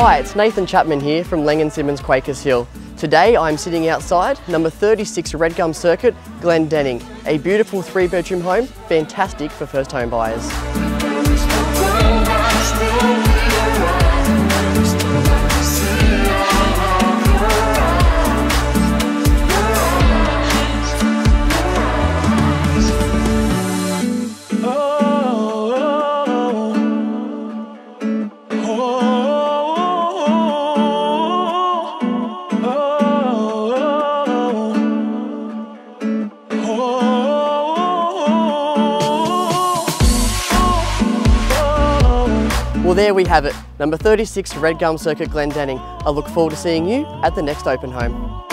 Hi, it's Nathan Chapman here from Laing & Simmons Quakers Hill. Today I'm sitting outside number 36 Redgum Circuit, Glendenning. A beautiful three bedroom home, fantastic for first home buyers. Oh, oh, oh, Well, there we have it. Number 36 Red Gum Circuit Glen Glendenning. I look forward to seeing you at the next open home.